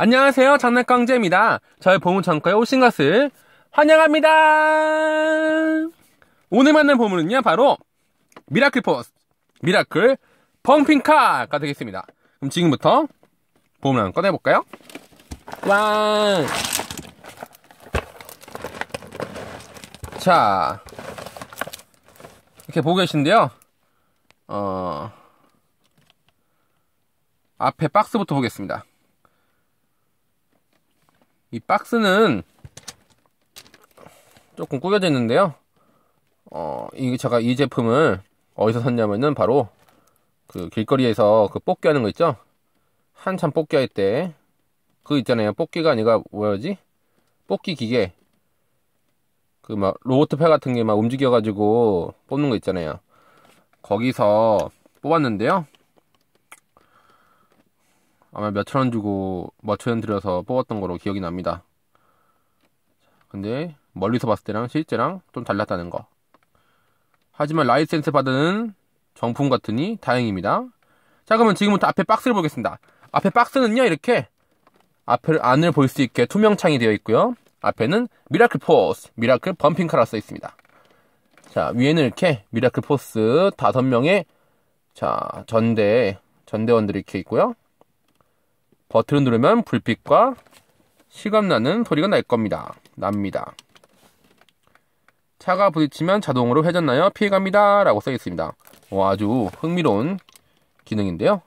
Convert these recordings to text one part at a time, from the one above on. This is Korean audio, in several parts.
안녕하세요. 장난감 황제입니다. 저희 보물창고에 오신 것을 환영합니다. 오늘 만난 보물은요, 바로 미라클 포스, 미라클 범핑카가 되겠습니다. 그럼 지금부터 보물 한번 꺼내볼까요? 와! 자, 이렇게 보고 계신데요. 어, 앞에 박스부터 보겠습니다. 이 박스는 조금 꾸겨져 있는데요. 어, 이, 제가 이 제품을 어디서 샀냐면은 바로 그 길거리에서 그 뽑기 하는 거 있죠? 한참 뽑기 할 때, 그 있잖아요. 뽑기가 아니라 뭐였지? 뽑기 기계. 그 막 로보트팔 같은 게 막 움직여 가지고 뽑는 거 있잖아요. 거기서 뽑았는데요. 아마 몇천 원 주고 몇천 원 들여서 뽑았던 거로 기억이 납니다. 근데 멀리서 봤을 때랑 실제랑 좀 달랐다는 거. 하지만 라이센스 받은 정품 같으니 다행입니다. 자 그러면 지금부터 앞에 박스를 보겠습니다. 앞에 박스는요 이렇게 앞을 안을 볼 수 있게 투명 창이 되어 있고요. 앞에는 미라클 포스, 미라클 범핑카라 써 있습니다. 자 위에는 이렇게 미라클 포스 다섯 명의 자 전대 전대원들이 이렇게 있고요. 버튼을 누르면 불빛과 실감나는 소리가 날 겁니다. 납니다. 차가 부딪히면 자동으로 회전하여 피해갑니다. 라고 써 있습니다. 오, 아주 흥미로운 기능인데요.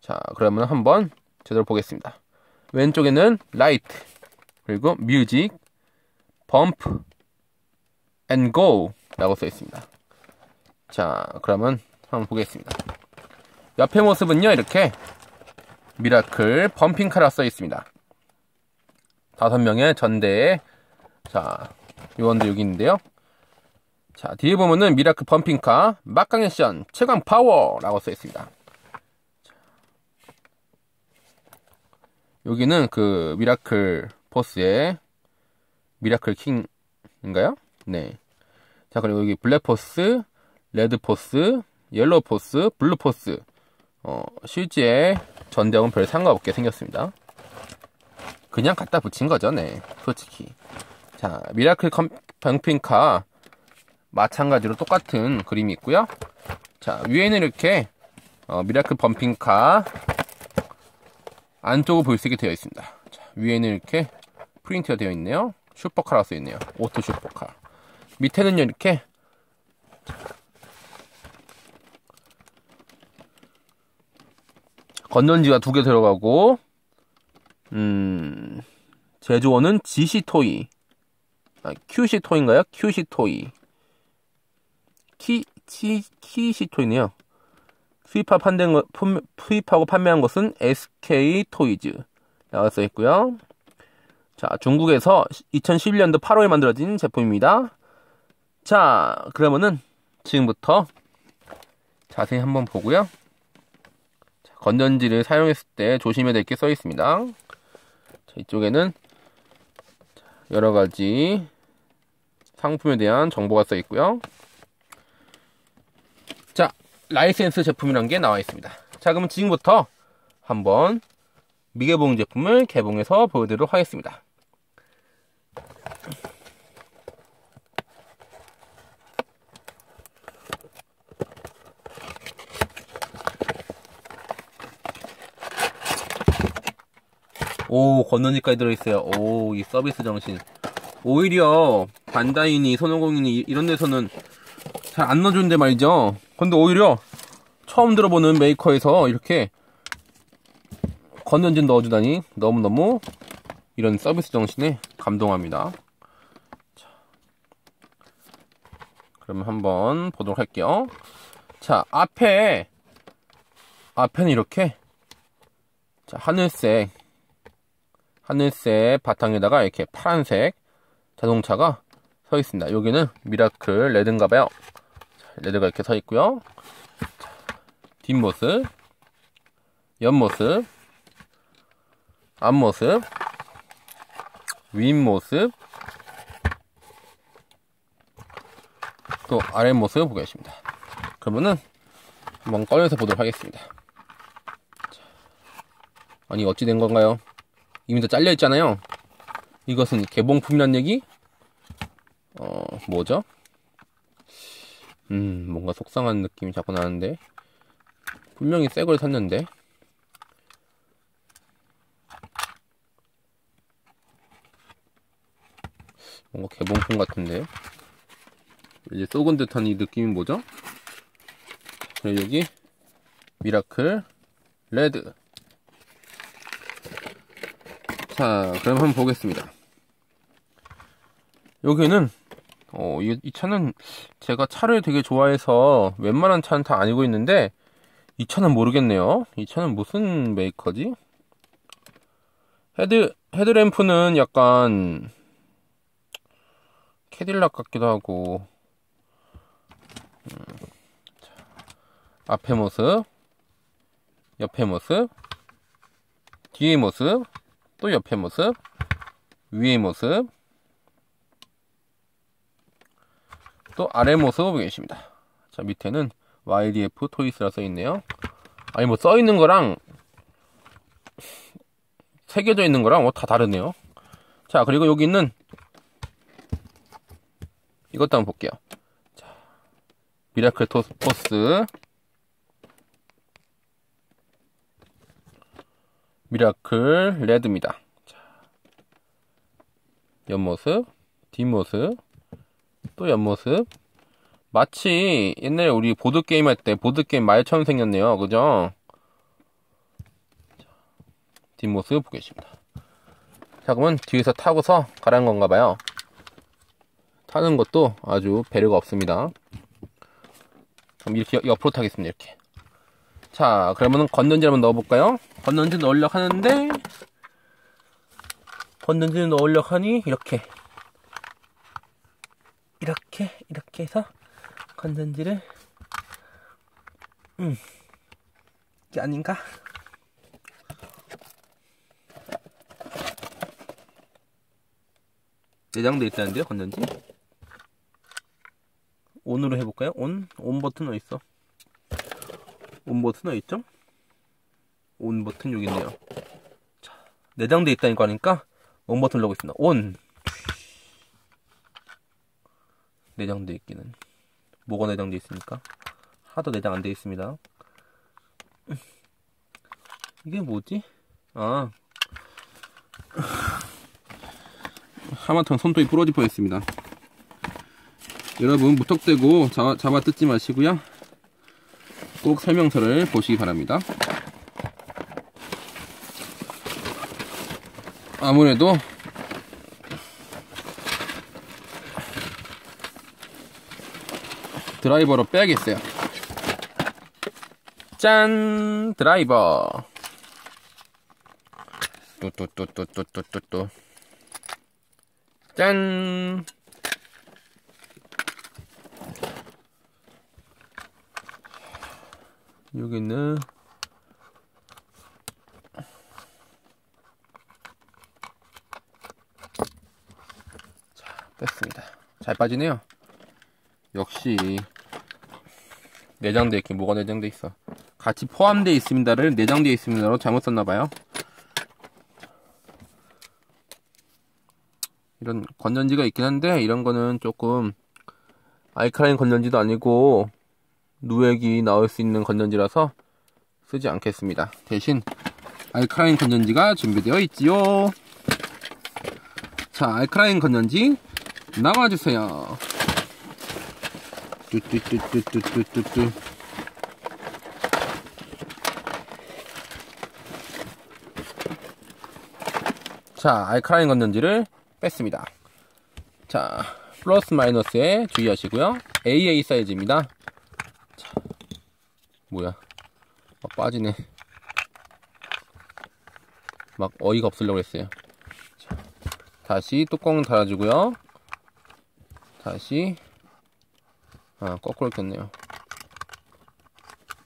자, 그러면 한번 제대로 보겠습니다. 왼쪽에는 light, 그리고 music, bump, and go 라고 써 있습니다. 자, 그러면 한번 보겠습니다. 옆에 모습은요, 이렇게 미라클 범핑카라 써 있습니다. 다섯 명의 전대에 자 요원들 여기 있는데요. 자 뒤에 보면은 미라클 범핑카 막강 액션 최강 파워라고 써 있습니다. 여기는 그 미라클 포스의 미라클 킹인가요? 네. 자 그리고 여기 블랙 포스, 레드 포스, 옐로우 포스, 블루 포스. 어, 실제 전대하고는 별 상관없게 생겼습니다. 그냥 갖다 붙인 거죠, 네. 솔직히. 자, 미라클 범핑카 마찬가지로 똑같은 그림이 있고요. 자, 위에는 이렇게 어, 미라클 범핑카 안쪽을 볼 수 있게 되어 있습니다. 자, 위에는 이렇게 프린트가 되어 있네요. 슈퍼카라고 써 있네요. 오토 슈퍼카. 밑에는요, 이렇게 건전지가 두 개 들어가고 음 제조원은 GC토이. 아, QC토이인가요? QC토이. 키, 치, 키시토이네요. 수입하 판된 거, 수입하고 판매한 것은 SK토이즈. 라고 써 있고요. 자 중국에서 2011년도 8월에 만들어진 제품입니다. 자 그러면은 지금부터 자세히 한번 보고요 건전지를 사용했을 때 조심해야 될 게 써 있습니다. 자, 이쪽에는 여러 가지 상품에 대한 정보가 써 있고요. 자, 라이센스 제품이란 게 나와 있습니다. 자, 그럼 지금부터 한번 미개봉 제품을 개봉해서 보여드리도록 하겠습니다. 오, 건너니까지 들어있어요. 오, 이 서비스 정신. 오히려 반다이니, 손오공이니 이런 데서는 잘 안 넣어주는데 말이죠. 근데 오히려 처음 들어보는 메이커에서 이렇게 건전지 넣어주다니 너무너무 이런 서비스 정신에 감동합니다. 자, 그러면 한번 보도록 할게요. 자, 앞에, 앞에는 이렇게, 자, 하늘색, 하늘색 바탕에다가 이렇게 파란색 자동차가 서 있습니다. 여기는 미라클 레드인가 봐요. 레드가 이렇게 서 있고요. 뒷모습, 옆모습, 앞모습, 윗모습, 또 아랫모습 보겠습니다. 그러면은 한번 꺼내서 보도록 하겠습니다. 아니 어찌 된 건가요? 이미 다 잘려 있잖아요. 이것은 개봉품이란 얘기? 어, 뭐죠? 음, 뭔가 속상한 느낌이 자꾸 나는데. 분명히 새 걸 샀는데. 뭔가 개봉품 같은데. 이제 썩은 듯한 이 느낌이 뭐죠? 그리고 여기 미라클 레드 자 그럼 한번 보겠습니다. 여기는 어, 이, 이 차는 제가 차를 되게 좋아해서 웬만한 차는 다 알고 있는데 이 차는 모르겠네요. 이 차는 무슨 메이커지? 헤드 헤드램프는 약간 캐딜락 같기도 하고 음, 앞에 모습, 옆에 모습, 뒤의 모습, 또 옆에 모습, 위의 모습, 또 아래 모습 보고 계십니다. 자, 밑에는 YDF 토이스라 써있네요. 아니, 뭐 써있는 거랑 새겨져 있는 거랑 뭐 다 다르네요. 자, 그리고 여기 있는 이것도 한번 볼게요. 자, 미라클 포스 미라클 레드입니다. 자, 옆모습, 뒷모습, 또 옆모습. 마치 옛날에 우리 보드게임 할 때 보드게임 말처럼 생겼네요. 그죠? 뒷모습 보겠습니다. 자, 그러면 뒤에서 타고서 가라는 건가 봐요. 타는 것도 아주 배려가 없습니다. 그럼 이렇게 옆으로 타겠습니다. 이렇게. 자, 그러면 건전지 한번 넣어볼까요? 건전지 넣으려 하는데 건전지 넣으려 하니 이렇게 이렇게 이렇게 해서 건전지를 음 이게 아닌가? 내장돼 있다는데요 건전지 온으로 해볼까요? 온? 온 버튼 어딨어? 온 버튼 어딨죠? 온 버튼 여기 있네요. 자, 내장돼 있다니까 하니까 온 버튼 누르고 있습니다. 온. 내장돼 있기는. 뭐가 내장돼 있습니까? 하도 내장 안 돼 있습니다. 이게 뭐지? 아. 하마터면 손톱이 부러질 뻔했습니다. 여러분 무턱대고 잡아, 잡아 뜯지 마시고요. 꼭 설명서를 보시기 바랍니다. 아무래도 드라이버로 빼야겠어요. 짠! 드라이버. 또, 또, 또, 또, 또, 또, 또, 또. 짠! 여기는 뺐습니다. 잘 빠지네요. 역시 내장돼 있긴 뭐가 내장돼 있어. 같이 포함되어 있습니다를 내장되어 있습니다로 잘못 썼나봐요. 이런 건전지가 있긴 한데 이런 거는 조금 알카라인 건전지도 아니고 누액이 나올 수 있는 건전지라서 쓰지 않겠습니다. 대신 알카라인 건전지가 준비되어 있지요. 자, 알카라인 건전지 나와주세요. 뚜뚜뚜뚜뚜뚜뚜. 자, 알카라인 건전지를 뺐습니다. 자, 플러스 마이너스에 주의하시고요. AA 사이즈입니다. 자, 뭐야. 막 빠지네. 막 어이가 없으려고 했어요. 자, 다시 뚜껑 달아주고요. 다시. 아 거꾸로 꼈네요.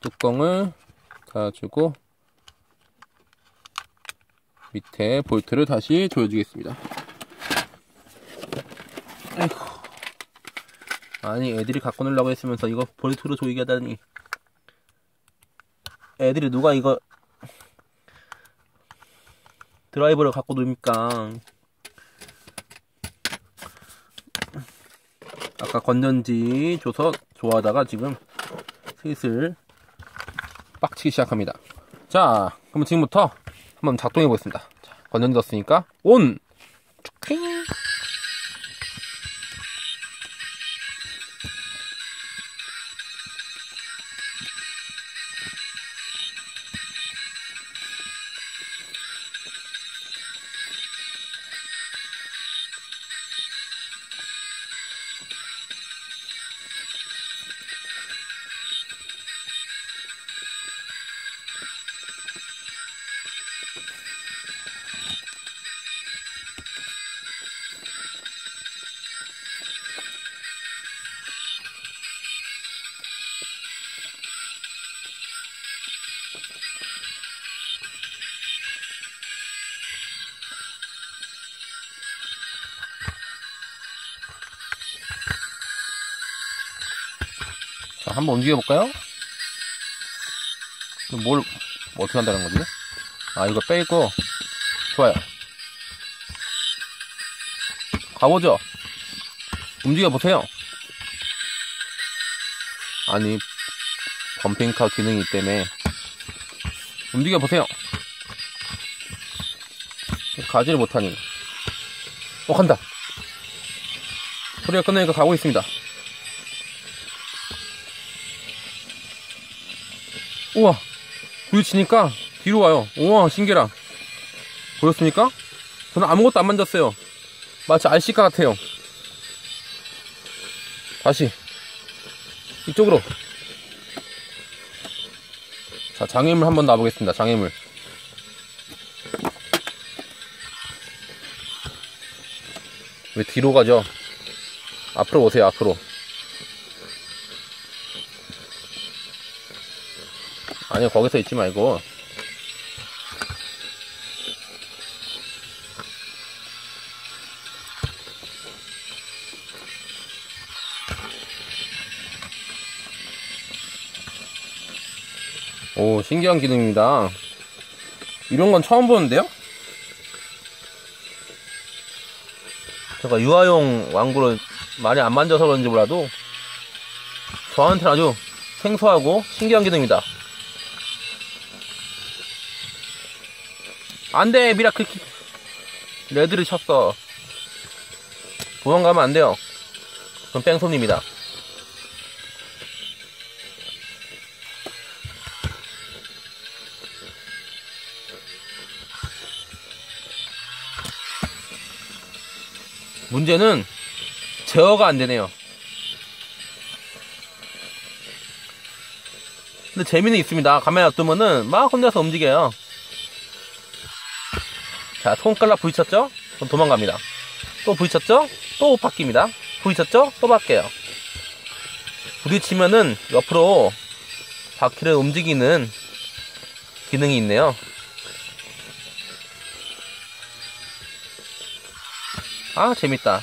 뚜껑을 달아주고 밑에 볼트를 다시 조여주겠습니다. 아이고. 아니 애들이 갖고 놀라고 했으면서 이거 볼트로 조이게 하다니. 애들이 누가 이거 드라이버를 갖고 놀니까 아까 건전지 줘서 좋아하다가 지금 슬슬 빡치기 시작합니다. 자, 그럼 지금부터 한번 작동해 보겠습니다. 자, 건전지 넣었으니까 온! 한번 움직여 볼까요? 뭘, 뭐 어떻게 한다는 거지? 아, 이거 빼고, 좋아요. 가보죠. 움직여 보세요. 아니, 범핑카 기능이 때문에, 움직여 보세요. 가지를 못하니. 어, 간다. 소리가 끝나니까 가고 있습니다. 우와. 부딪히니까 뒤로 와요. 우와 신기라. 보였습니까? 저는 아무것도 안 만졌어요. 마치 RC카 같아요. 다시. 이쪽으로. 자 장애물 한번 놔보겠습니다 장애물. 왜 뒤로 가죠? 앞으로 오세요 앞으로 아니 거기서 있지 말고. 오 신기한 기능입니다. 이런 건 처음 보는데요? 제가 유아용 완구를 많이 안 만져서 그런지 몰라도 저한테는 아주 생소하고 신기한 기능입니다 안돼 미라클 키 레드를 쳤어. 도망가면 안돼요. 그럼 뺑소니입니다. 문제는 제어가 안되네요. 근데 재미는 있습니다. 가만히 놔두면은 막 혼자서 움직여요 자, 손가락 부딪혔죠? 그럼 도망갑니다. 또 부딪혔죠? 또 바뀝니다. 부딪혔죠? 또 바뀌어요. 부딪히면은 옆으로 바퀴를 움직이는 기능이 있네요. 아, 재밌다.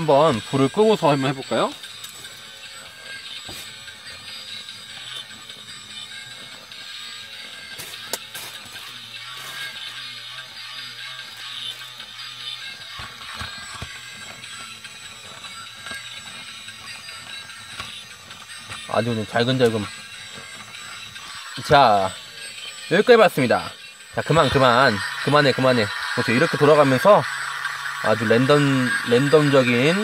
한번 불을 끄고서 한번 해볼까요? 아주 좀 잘근잘근. 자 여기까지 봤습니다. 자 그만 그만. 그만해 그만해. 그렇죠 이렇게 돌아가면서 아주 랜덤, 랜덤적인,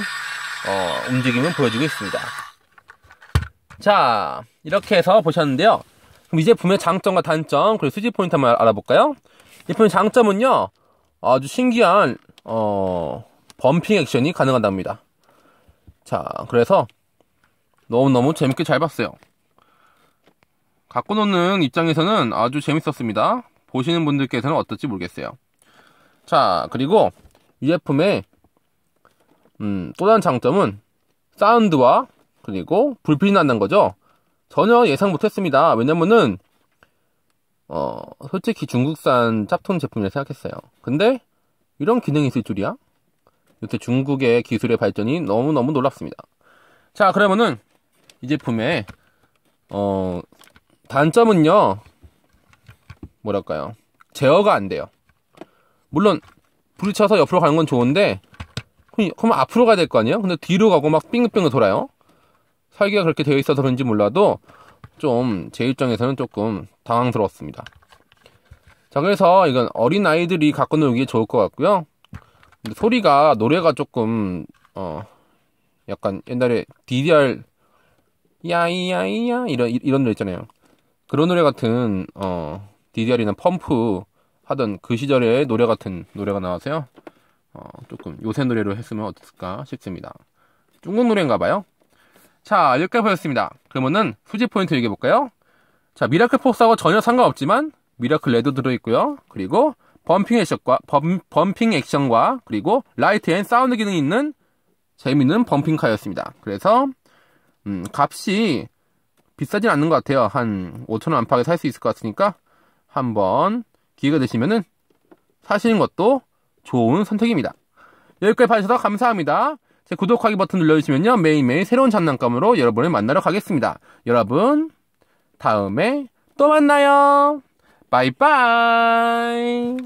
어, 움직임을 보여주고 있습니다. 자, 이렇게 해서 보셨는데요. 그럼 이 제품의 장점과 단점, 그리고 수집 포인트 한번 알아볼까요? 이 제품의 장점은요, 아주 신기한, 어, 범핑 액션이 가능하답니다. 자, 그래서 너무너무 재밌게 잘 봤어요. 갖고 노는 입장에서는 아주 재밌었습니다. 보시는 분들께서는 어떨지 모르겠어요. 자, 그리고 이 제품의 음, 또 다른 장점은 사운드와 그리고 불빛이 난다는 거죠. 전혀 예상 못했습니다. 왜냐면은 어, 솔직히 중국산 짭톤 제품이라 생각했어요. 근데 이런 기능이 있을 줄이야? 이렇게 중국의 기술의 발전이 너무너무 놀랍습니다. 자, 그러면은 이 제품의 어, 단점은요. 뭐랄까요? 제어가 안 돼요. 물론 부딪혀서 옆으로 가는 건 좋은데 그럼 앞으로 가야 될 거 아니에요? 근데 뒤로 가고 막 빙글빙글 돌아요. 설계가 그렇게 되어 있어서 그런지 몰라도 좀 제 입장에서는 조금 당황스러웠습니다. 자, 그래서 이건 어린 아이들이 갖고 놀기에 좋을 것 같고요. 소리가 노래가 조금 어 약간 옛날에 DDR 야이야이야 이런 이런 노래 있잖아요. 그런 노래 같은 어 DDR이나 펌프 하던 그 시절의 노래 같은 노래가 나와서요. 어, 조금 요새 노래로 했으면 어떨까 싶습니다. 중국 노래인가 봐요. 자, 여기까지 보였습니다. 그러면은 수집 포인트 얘기해 볼까요? 자, 미라클 포스하고 전혀 상관없지만 미라클 레드 들어있고요. 그리고 bumping 액션과 bum, bumping 액션과 그리고 light and sound 기능이 있는 재밌는 bumping car였습니다. 그래서 음, 값이 비싸진 않는 것 같아요. 한 5천 원 안팎에 살 수 있을 것 같으니까 한번 기회가 되시면은 사시는 것도 좋은 선택입니다. 여기까지 봐주셔서 감사합니다. 제 구독하기 버튼 눌러주시면요. 매일매일 새로운 장난감으로 여러분을 만나러 가겠습니다. 여러분, 다음에 또 만나요. 바이바이.